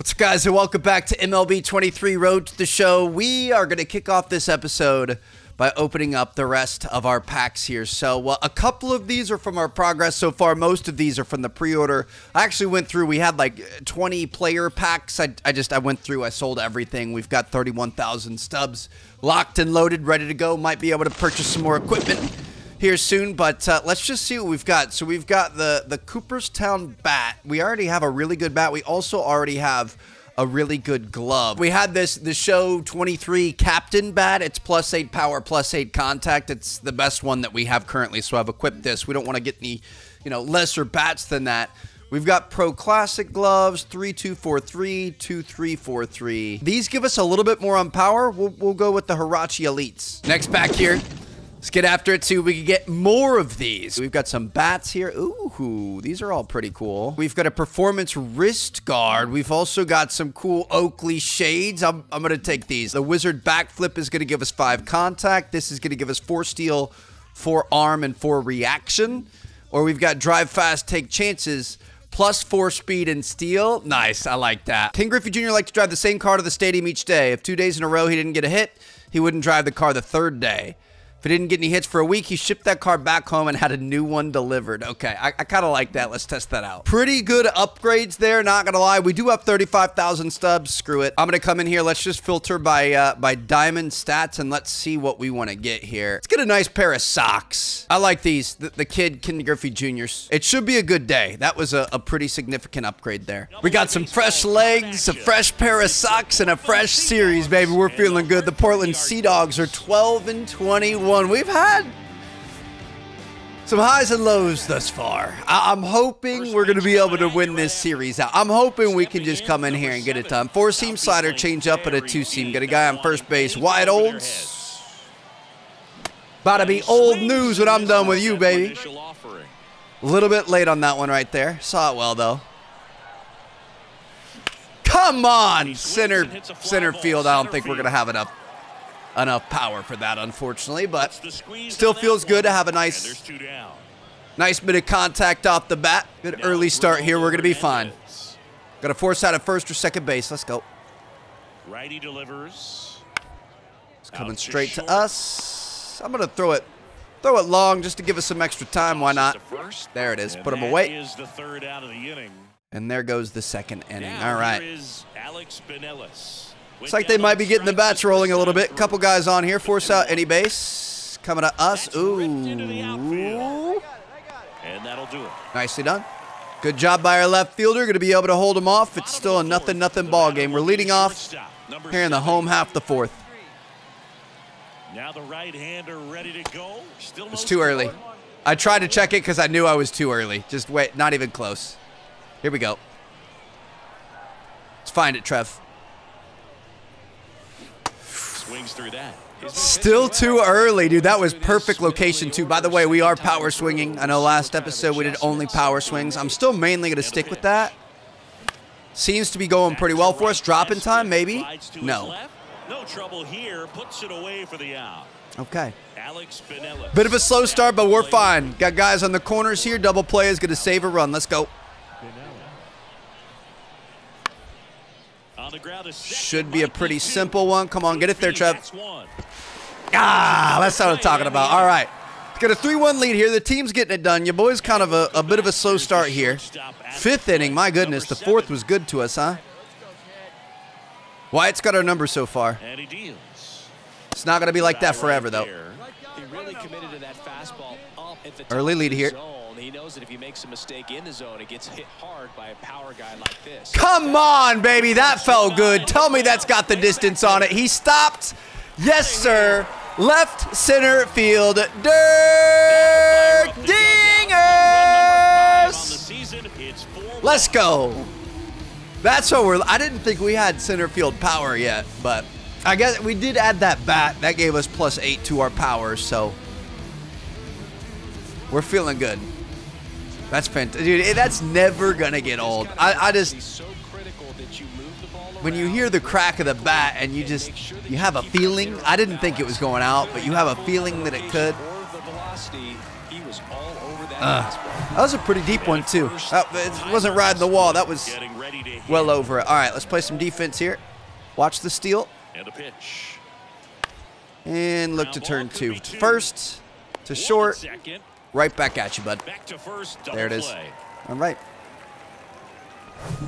What's up, guys, and welcome back to MLB 23 Road to the Show. We are going to kick off this episode by opening up the rest of our packs here. So, uh, a couple of these are from our progress so far. Most of these are from the pre-order. I actually went through. We had like 20 player packs. I, I just I went through. I sold everything. We've got 31,000 stubs locked and loaded, ready to go. Might be able to purchase some more equipment here soon, but uh, let's just see what we've got. So we've got the, the Cooperstown bat. We already have a really good bat. We also already have a really good glove. We had this the show 23 captain bat. It's plus 8 power, plus 8 contact. It's the best one that we have currently, so I've equipped this. We don't want to get any, you know, lesser bats than that. We've got Pro Classic gloves, 3243, 2343. These give us a little bit more on power. We'll, we'll go with the Hirachi Elites. Next back here, Let's get after it, if we can get more of these. We've got some bats here. Ooh, these are all pretty cool. We've got a performance wrist guard. We've also got some cool Oakley shades. I'm, I'm going to take these. The wizard backflip is going to give us five contact. This is going to give us four steal, four arm, and four reaction. Or we've got drive fast, take chances plus four speed and steal. Nice, I like that. Ken Griffey Jr. liked to drive the same car to the stadium each day. If two days in a row he didn't get a hit, he wouldn't drive the car the third day. If he didn't get any hits for a week, he shipped that car back home and had a new one delivered. Okay, I, I kind of like that. Let's test that out. Pretty good upgrades there, not gonna lie. We do have 35,000 stubs. Screw it. I'm gonna come in here. Let's just filter by uh, by diamond stats and let's see what we want to get here. Let's get a nice pair of socks. I like these. The, the kid, Ken Griffey Jr.'s. It should be a good day. That was a, a pretty significant upgrade there. We got some fresh legs, a fresh pair of socks, and a fresh series, baby. We're feeling good. The Portland Sea Dogs are 12 and 21 one. We've had some highs and lows thus far. I am hoping we're going to be able to win this series out. I'm hoping we can just come in here and get it done. Four-seam slider, change up at a two-seam. Got a guy on first base. Wyatt Olds. About to be old news when I'm done with you, baby. A little bit late on that one right there. Saw it well, though. Come on! Center, center field. I don't think we're going to have enough enough power for that, unfortunately, but still feels good to have a nice, nice bit of contact off the bat. Good early start here. We're going to be fine. Got to force out at first or second base. Let's go. Righty delivers. It's coming straight to us. I'm going to throw it throw it long just to give us some extra time. Why not? There it is. Put him away. And there goes the second inning. All right. Alex Binelas. Looks like they might be getting the bats rolling a little bit. Couple guys on here. Force out any base. Coming to us. Ooh. And that'll do it. Nicely done. Good job by our left fielder. Going to be able to hold him off. It's still a nothing-nothing ball game. We're leading off here in the home half the fourth. Now the right-hander ready to go. Still it's too early. I tried to check it because I knew I was too early. Just wait. Not even close. Here we go. Let's find it, Trev. Swings through that. Still too early, dude. That was perfect location, too. By the way, we are power swinging. I know last episode we did only power swings. I'm still mainly going to stick with that. Seems to be going pretty well for us. Dropping time, maybe? No. No trouble here. Puts it away for the out. Okay. Bit of a slow start, but we're fine. Got guys on the corners here. Double play is going to save a run. Let's go. Should be a pretty simple one. Come on, get it there, Trev. Ah, that's what I'm talking about. All right. Got a 3-1 lead here. The team's getting it done. Your boy's kind of a, a bit of a slow start here. Fifth inning. My goodness, the fourth was good to us, huh? Wyatt's got our number so far. It's not going to be like that forever, though. Early lead here. He knows that if he makes a mistake in the zone, it gets hit hard by a power guy like this. Come on, baby. That felt good. Tell me that's got the distance on it. He stopped. Yes, sir. Left center field. Dirk Dingers. Let's go. That's what we're. I didn't think we had center field power yet, but I guess we did add that bat. That gave us plus eight to our power, so we're feeling good. That's fantastic. Dude, that's never going to get old. I, I just, when you hear the crack of the bat and you just, you have a feeling, I didn't think it was going out, but you have a feeling that it could. Uh, that was a pretty deep one, too. That, it wasn't riding the wall. That was, well over it. All right, let's play some defense here. Watch the steal And a pitch. and look to turn two. First to short, Second. Right back at you, bud. Back to first. There it is. play. All right.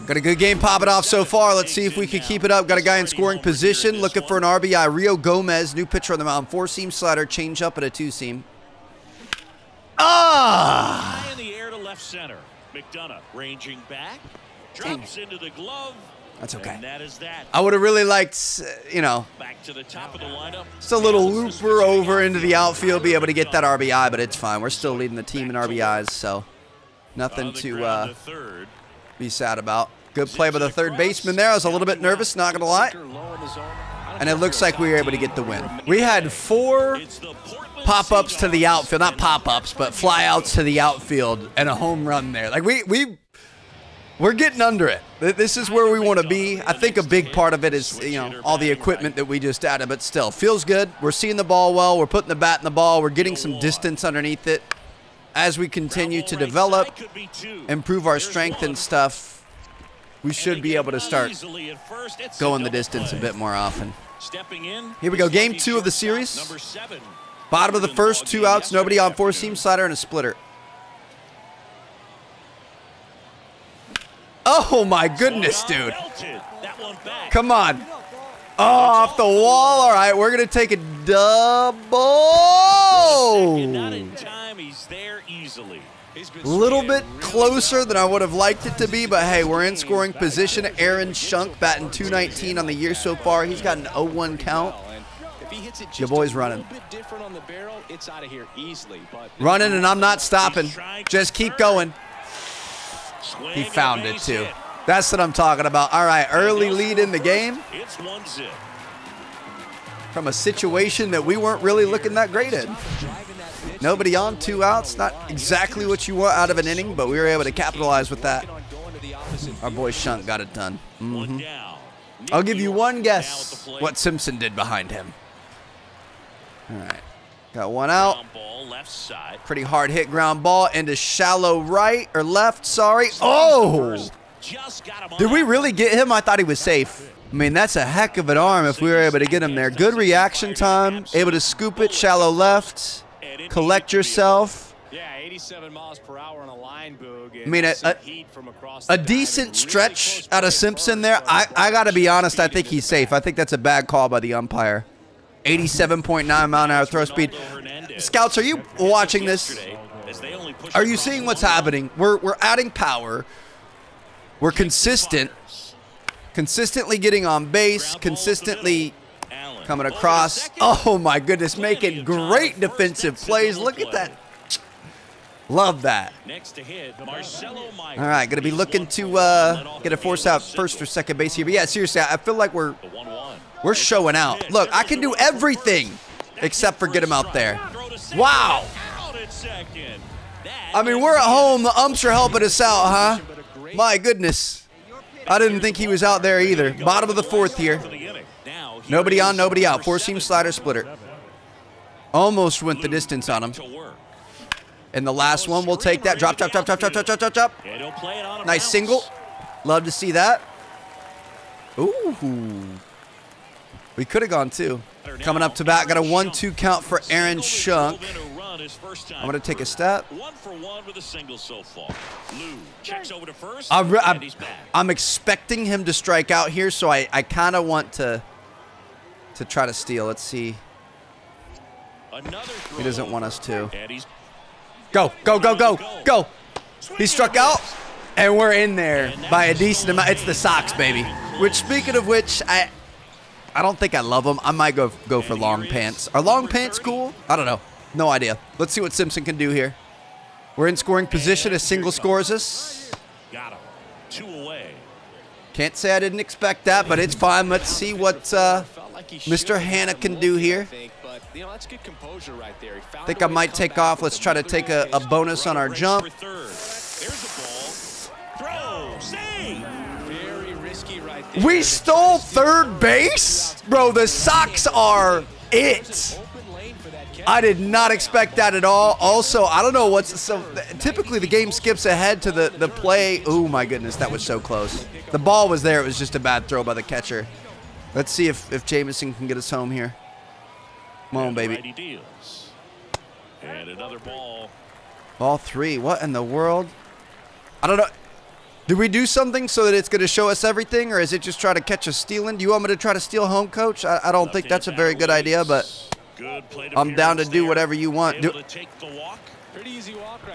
Got a good game popping off so far. Let's see if we can keep it up. Got a guy in scoring position looking for an RBI. Rio Gomez, new pitcher on the mound. Four seam slider, change up, and a two seam. Ah! High in the air to left center. McDonough ranging back. Drops into the glove. That's okay. That. I would have really liked, you know, Back to the top of the lineup. just a little looper over into the outfield, be able to get that RBI, but it's fine. We're still leading the team in RBIs, so nothing to uh, be sad about. Good play by the third baseman there. I was a little bit nervous, not gonna lie. And it looks like we were able to get the win. We had four It's the Portland pop-ups to the outfield, not pop-ups, but flyouts to the outfield and a home run there. Like we we we're getting under it. This is where we want to be. I think a big part of it is, you know, all the equipment that we just added, but still feels good. We're seeing the ball well. We're putting the bat in the ball. We're getting some distance underneath it. As we continue to develop, improve our strength and stuff, we should be able to start going the distance a bit more often. Here we go, game two of the series. Bottom of the first, two outs, nobody on four seam slider and a splitter. Oh my goodness, dude. That one back. Come on. Oh, off the wall. All right, we're going to take a double. in time. He's there easily. A little bit closer than I would have liked it to be, but hey, we're in scoring position. Aaron Schunk batting 219 on the year so far. He's got an 0-1 count. Your boy's running. It's out of here easily, but Running, and I'm not stopping. Just keep going. He found it too. That's what I'm talking about. All right, early lead in the game It's one zip. from a situation that we weren't really looking that great in. Nobody on, two outs. Not exactly what you want out of an inning, but we were able to capitalize with that. on going to the opposite Our boy Schunk got it done. Mm. Down. I'll give you one guess now at the plate. what Simpson did behind him. All right, got one out. Ground ball left side. Pretty hard hit ground ball into shallow right or left. Sorry. Oh. Just got him Did we really get him? I thought he was safe. I mean, that's a heck of an arm if we were able to get him there. Good reaction time, able to scoop it, shallow left, collect yourself. Yeah, 87 miles per hour on a line boog. I mean, a, a, heat from across a decent stretch out of Simpson there. I, I got to be honest, I think he's safe. I think that's a bad call by the umpire. 87.9 mile an hour throw speed. Scouts, are you watching this? Are you seeing what's happening? We're, we're adding power. We're consistent. Consistently getting on base. Consistently coming across. Oh my goodness, making great defensive plays. Look at that. Love that. All right, going to be looking to uh, get a force out first or second base here. But yeah, seriously, I feel like we're The 1-1. We're showing out. Look, I can do everything except for get him out there. Wow. I mean, we're at home. The umps are helping us out, huh? My goodness. I didn't think he was out there either. Bottom of the fourth here. Nobody on, nobody out. Four seam slider splitter. Almost went the distance on him. And the last one, we'll take that. Drop, drop, drop, drop, drop, drop, drop, drop, drop. Nice single. Love to see that. Ooh. We could have gone two. Coming up to bat, got a one-two count for Aaron Schunk. I'm to take a step. One for one with a single so far. Lou checks over to first. I'm, I'm. I'm expecting him to strike out here, so I, I kind of want to to try to steal. Let's see. He doesn't want us to. Go, go, go, go, go. He struck out, and we're in there by a decent amount. It's the socks, baby. Which, speaking of which, I I don't think I love them. I might go go for long pants. Are long pants cool? I don't know. No idea. Let's see what Simpson can do here. We're in scoring position. A single scores us. got him. Two away. Can't say I didn't expect that, but it's fine. Let's see what uh, Felt like he Mr. should've Hanna can do here. I think, but, you know, that's good composure right there. He found I think a I way to might take off. Let's try to take a, a bonus on our jump. We stole third base? Bro, the socks are it. Open lane for that catch. I did not expect that at all. Also, I don't know what's so. Typically, the game skips ahead to the the play. Oh my goodness, that was so close. The ball was there. It was just a bad throw by the catcher. Let's see if if Jamison can get us home here. Come on, baby. And another ball. Ball three. What in the world? I don't know. Did we do something so that it's going to show us everything, or is it just try to catch us stealing? Do you want me to try to steal home, coach? I, I don't think that's a very good idea, but I'm down to do whatever you want. Do-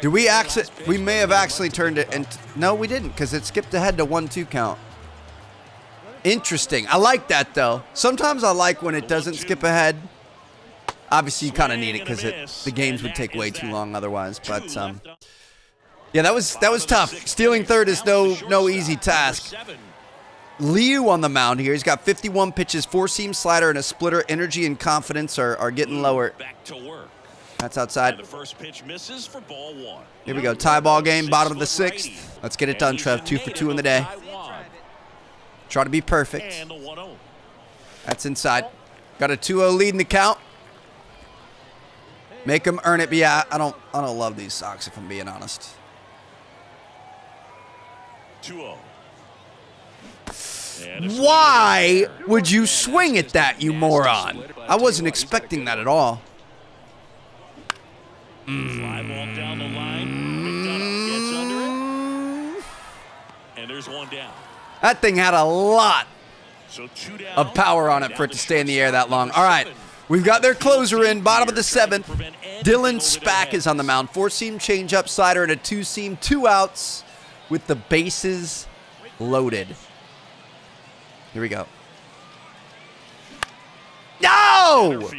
do we actually? We may have actually turned it. And no, we didn't, because it skipped ahead to one-two count. Interesting. I like that though. Sometimes I like when it doesn't skip ahead. Obviously, you kind of need it because the games would take way too long otherwise. But um, yeah, that was that was tough. Stealing third is no no easy task. Liu on the mound here. He's got 51 pitches, four seam slider, and a splitter. Energy and confidence are, are getting lower. Back to work. That's outside. the first pitch misses for ball one. Here we go. Tie ball game, bottom of the sixth. Let's get it done, Trev. Two for two in the day. Try to be perfect. 1-0. That's inside. Got a 2-0 lead in the count. Make them earn it. But yeah, I don't I don't love these socks if I'm being honest. 2-0. And a swing Why would you swing at that, you moron? I wasn't expecting that at all. Fly ball down the line. McDonough gets under it. Mm. And there's one down. That thing had a lot So two down. of power on it for it to stay in the air that long. All right, we've got their closer in, bottom of the seventh. Dylan Spack is on the mound. Four seam changeup slider and a two seam, two outs with the bases loaded. Here we go. No!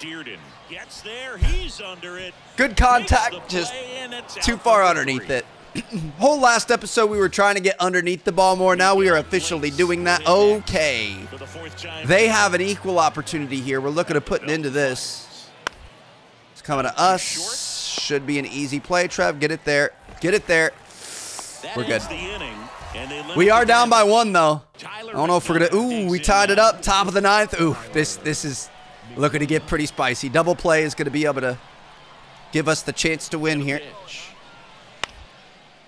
Dearden gets there. He's under it. Good contact, just play, and it's too far underneath it. Whole last episode, we were trying to get underneath the ball more. Now we are officially doing that. Okay. For the fourth giant They have an equal opportunity here. We're looking to put an end to this. It's coming to us. Should be an easy play, Trev. Get it there. Get it there. We're good. the inning, and they We are down by one though. I don't know if we're gonna. Ooh, we tied it up. Top of the ninth. Ooh, this this is looking to get pretty spicy. Double play is gonna be able to give us the chance to win here.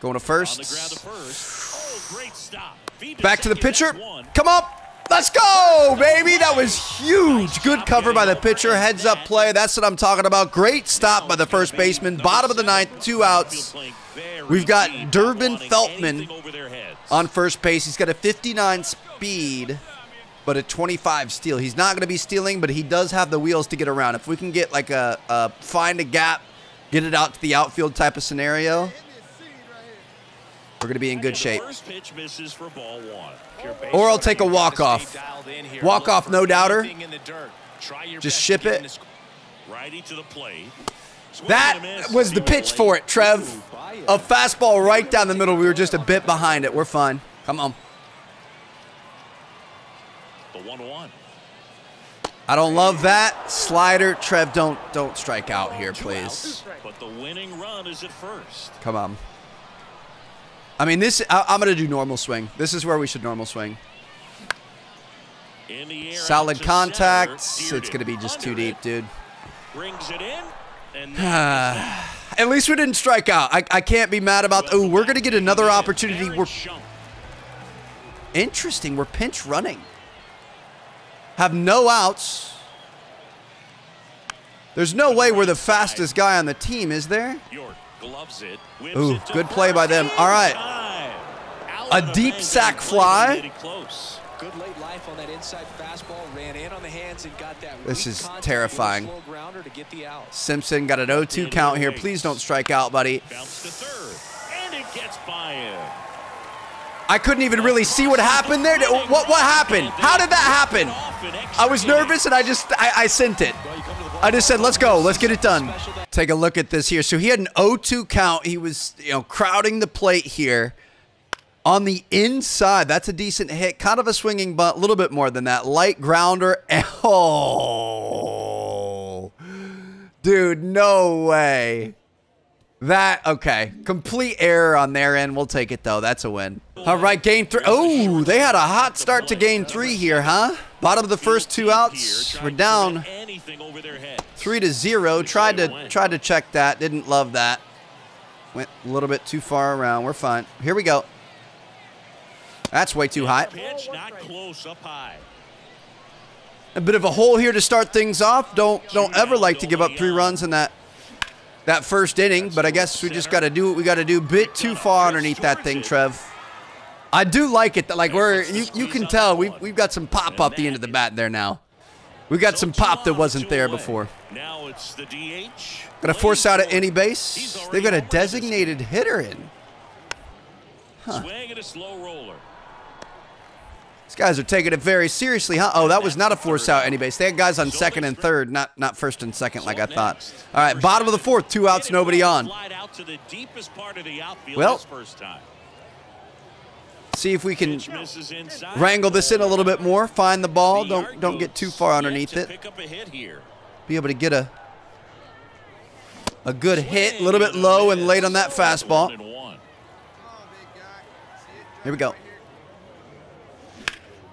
Going to On the ground to first. Oh, great stop. Feed Back to the pitcher. Come up. Let's go, baby. That was huge. Good cover by the pitcher. Heads up play. That's what I'm talking about. Great stop by the first baseman. Bottom of the ninth. Two outs. We've got Durbin Feltman on first base. He's got a 59 speed, but a 25 steal. He's not going to be stealing, but he does have the wheels to get around. If we can get like a, a find a gap, get it out to the outfield type of scenario, we're going to be in good shape. First pitch misses for ball one. Or I'll take a walk-off. Walk-off, no doubter. Just ship it. Righty to the plate. Swing and a That was the pitch for it, Trev. A fastball right down the middle. We were just a bit behind it. We're fine. Come on. The one-one. I don't love that slider. Trev, don't don't strike out here, please. But the winning run is at first. Come on. I mean, this. I, I'm gonna do normal swing. This is where we should normal swing. In the air, Solid to contact. center. It's gonna be just too deep, dude. Brings it in. At least we didn't strike out. I, I can't be mad about. Oh, we're gonna get another opportunity. We're interesting. We're pinch running. Have no outs. There's no way we're the fastest guy on the team, is there? York gloves it. whips Ooh, it good play by them. All right. A deep bank, sac fly. Good late life on that inside fastball. Ran in on the hands and got that. This is terrifying. with a slow grounder to get the out. Simpson got an 0-2 count here. Please don't strike out, buddy. I couldn't even really see what happened there. What what happened? How did that happen? I was nervous and I just I, I sent it. I just said, let's go, let's get it done. Take a look at this here. So he had an 0-2 count. He was, you know, crowding the plate here. On the inside, that's a decent hit. Kind of a swinging bunt, a little bit more than that. Light grounder. Oh, dude, no way. That okay. Complete error on their end. We'll take it though. That's a win. All right, game three. Oh, they had a hot start to game three here, huh? Bottom of the first two outs. We're down. Three to zero. Tried to tried to check that. Didn't love that. Went a little bit too far around. We're fine. Here we go. That's way too high. A bit of a hole here to start things off. Don't don't ever like to give up three runs in that that first inning, but I guess we just got to do what we got to do. Bit too far underneath that thing, Trev. I do like it. That like we're you you can tell we we've got some pop up the end of the bat there now. We got some pop that wasn't there before. Now it's the DH. Gonna force out at any base. They've got a designated hitter in. Swing at a slow roller. These guys are taking it very seriously, huh? Oh, that was not a force out any base. They had guys on second and third, not not first and second like I thought. All right, bottom of the fourth, two outs, nobody on. Slide out to the deepest part of the outfield Well- this first time. See if we can Pitch misses inside. wrangle this in a little bit more. Find the ball. Don't don't get too far underneath it. Pick up a hit here. Be able to get a a good hit. A little bit low and late on that fastball. Here we go.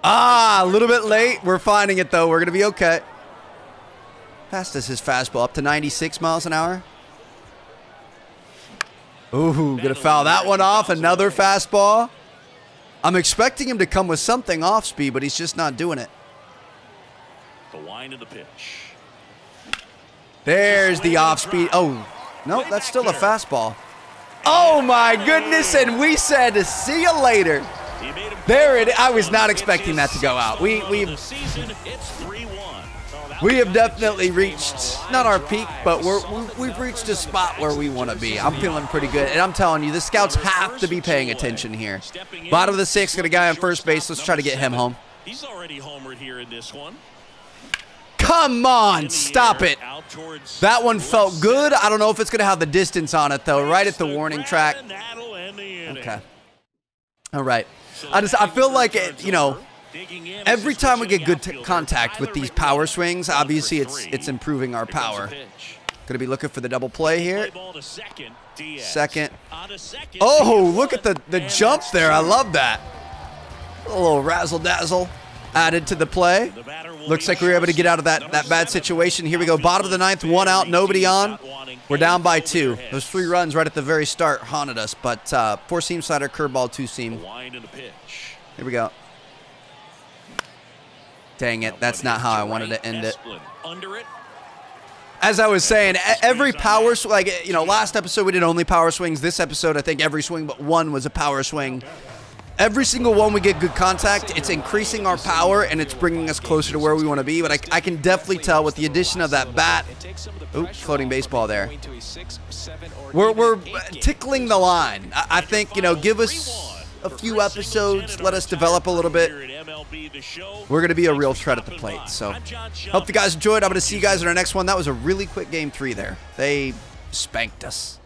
Ah, a little bit late. We're finding it though. We're gonna be okay. Fast is his fastball up to 96 miles an hour. Ooh, gonna foul that one off. Another fastball. I'm expecting him to come with something off speed, but he's just not doing it. The wind of the pitch. There's the off speed. Oh, no, that's still a fastball. Oh my goodness! And we said, "See you later." There it. I was not expecting that to go out. We we season, it's 3-1. That we have definitely reached not our peak, but we're we- we've reached a spot where we want to be. I'm feeling pretty good, and I'm telling you, the scouts have to be paying attention here. Bottom of the sixth, got a guy on first base. Let's try to get him home. He's already homered here in this one. Come on, stop it. That one felt good. I don't know if it's gonna have the distance on it though. Right at the warning track. Okay. All right. I just I feel like it. You know. Every time we get good contact with these power swings, obviously it's it's improving our power. Gonna be looking for the double play here. To second. Second. On to second. Oh, look at the the jump there. I love that. A little razzle dazzle added to the play. The batter will Looks like we were able to get out of that, that bad situation. Here we go. Bottom of the ninth, one out, nobody on. We're down by two. Those three runs right at the very start haunted us, but uh, four seam slider, curveball, two seam. Wind and a pitch. Here we go. Dang it, that's not how I wanted to end it. Under it. As I was saying, every power like you know, last episode we did only power swings. This episode, I think every swing but one was a power swing. Every single one we get good contact. It's increasing our power and it's bringing us closer to where we want to be. But I, I can definitely tell with the addition of that bat, floating baseball there. we're we're tickling the line. I, I think you know, give us a few episodes, let us develop a little bit. We're gonna be a real threat at the plate. So, hope you guys enjoyed. I'm gonna see you guys in our next one. That was a really quick game three there. They spanked us.